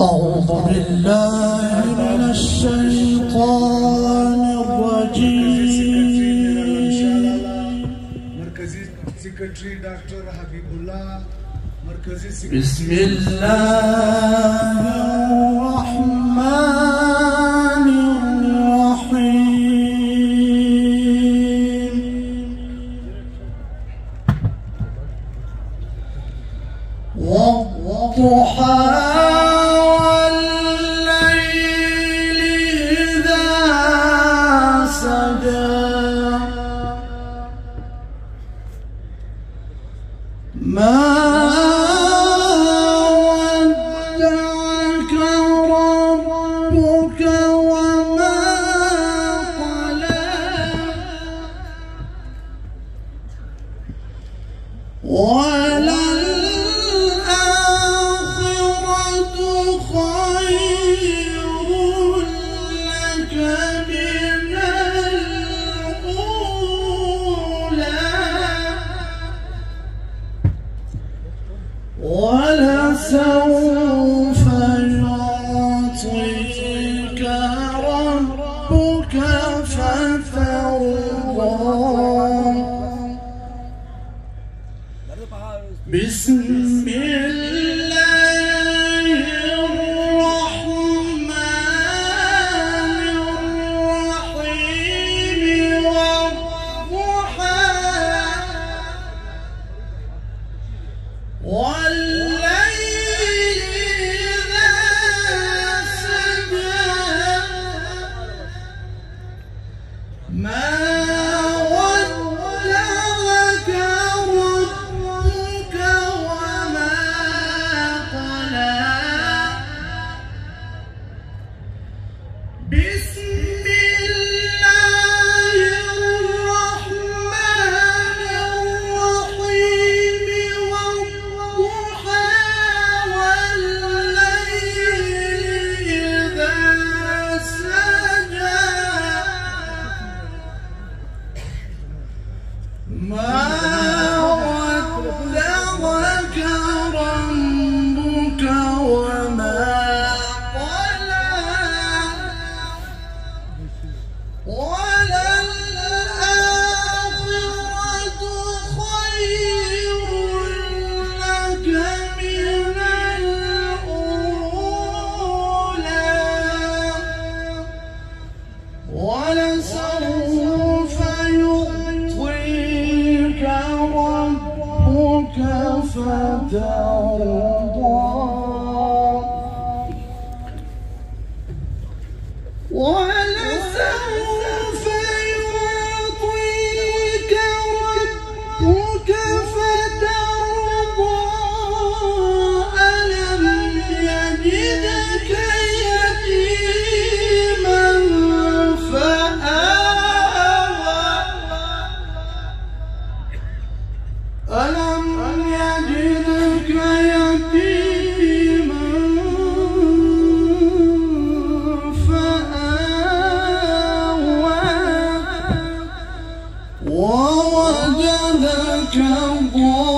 أعوذ بالله من الشيطان الرجيم. مركزي سكرتري دكتور حبيب الله مركزي بسم الله الرحمن الرحيم. والضحى ما ودعك ولسوف يعطيك ربك فترضى. بسم الله. ربك فترضى ولسوف يعطيك ربك فترضى ألم يجدك يتيما فآوى. ألم 让我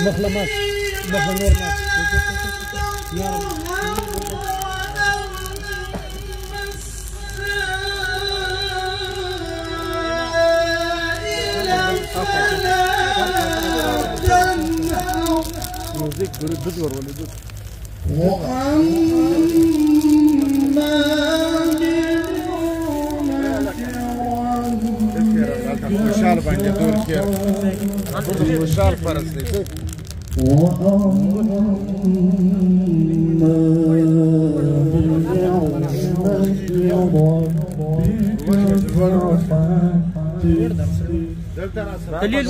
مخلمات مخل نور ميوزيك بدور ولا بدور Şal bence Türkiye. Bu şal parası. دليل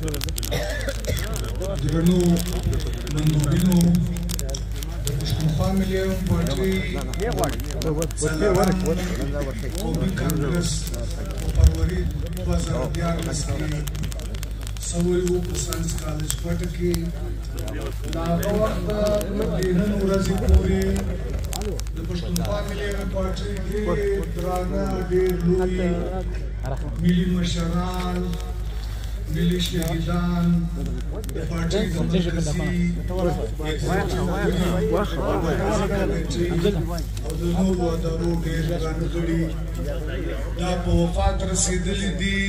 درنو مندوبینو د پښتون فامیلی پارټي قومي کانګرس فروری 2011 کې سوي وو په ساينس کالج پټ کې دا وخت د نن ورځې پورې د پښتون فامیلی پارټي کې درانه ډېر لوی ملي مشران ملي شهیدان د پارټي د مرکزي او د نورو ادارو ډېر غنغړي دا په وفات رسېدلي دي